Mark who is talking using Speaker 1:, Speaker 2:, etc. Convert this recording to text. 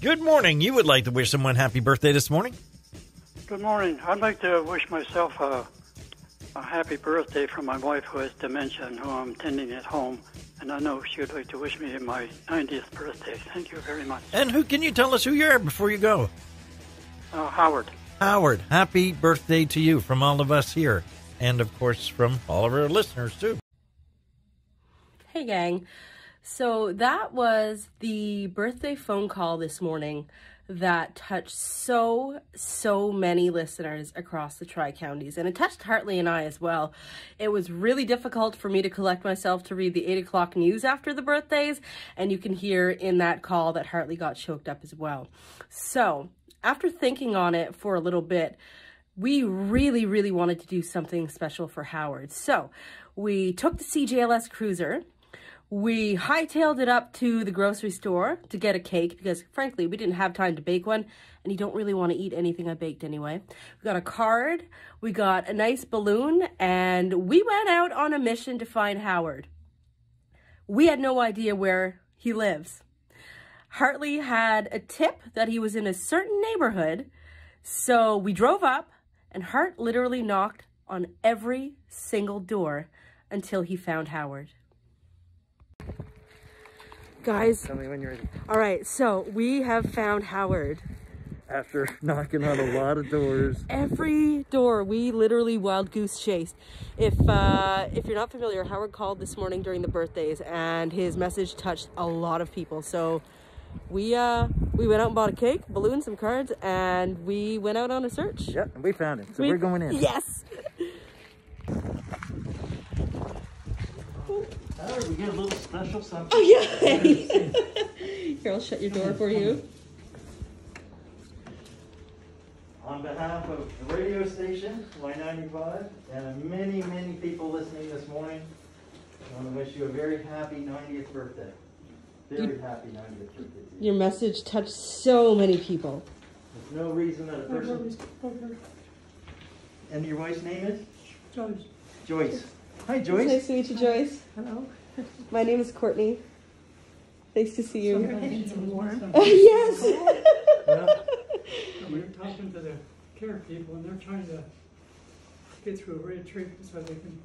Speaker 1: Good morning. You would like to wish someone happy birthday this morning?
Speaker 2: Good morning. I'd like to wish myself a, a happy birthday from my wife who has dementia and who I'm tending at home. And I know she would like to wish me my 90th birthday. Thank you very much.
Speaker 1: And who can you tell us who you are before you go?
Speaker 2: Uh, Howard.
Speaker 1: Howard, happy birthday to you from all of us here. And of course, from all of our listeners, too.
Speaker 3: Hey, gang. So that was the birthday phone call this morning that touched so, so many listeners across the Tri Counties. And it touched Hartley and I as well. It was really difficult for me to collect myself to read the 8 o'clock news after the birthdays. And you can hear in that call that Hartley got choked up as well. So after thinking on it for a little bit, we really, really wanted to do something special for Howard. So we took the CJLS Cruiser we hightailed it up to the grocery store to get a cake because, frankly, we didn't have time to bake one, and you don't really want to eat anything I baked anyway. We got a card, we got a nice balloon, and we went out on a mission to find Howard. We had no idea where he lives. Hartley had a tip that he was in a certain neighborhood, so we drove up, and Hart literally knocked on every single door until he found Howard. Guys.
Speaker 4: Tell me when you're ready.
Speaker 3: All right, so we have found Howard.
Speaker 4: After knocking on a lot of doors.
Speaker 3: Every door, we literally wild goose chased. If uh, if you're not familiar, Howard called this morning during the birthdays, and his message touched a lot of people. So we uh, we went out and bought a cake, balloons, some cards, and we went out on a search.
Speaker 4: Yeah, and we found him. So
Speaker 3: we,
Speaker 4: we're going in.
Speaker 3: Yes.
Speaker 4: Howard, we get a little special something.
Speaker 3: Oh yeah. Here, I'll shut your door for you.
Speaker 4: On behalf of the radio station, Y95, and many, many people listening this morning, I want to wish you a very happy 90th birthday. Very happy 90th birthday. to you.
Speaker 3: Your message touched so many people.
Speaker 4: There's no reason that a person. And your wife's name is?
Speaker 2: Joyce.
Speaker 4: Joyce. Hi,
Speaker 3: It's
Speaker 4: Joyce.
Speaker 3: nice to meet you, Joyce.
Speaker 2: Hello.
Speaker 3: My name is Courtney. Nice to see you.
Speaker 2: warm.
Speaker 3: yes.
Speaker 4: Yeah.
Speaker 5: We're talking to the care people and they're trying to get through a retreat so they can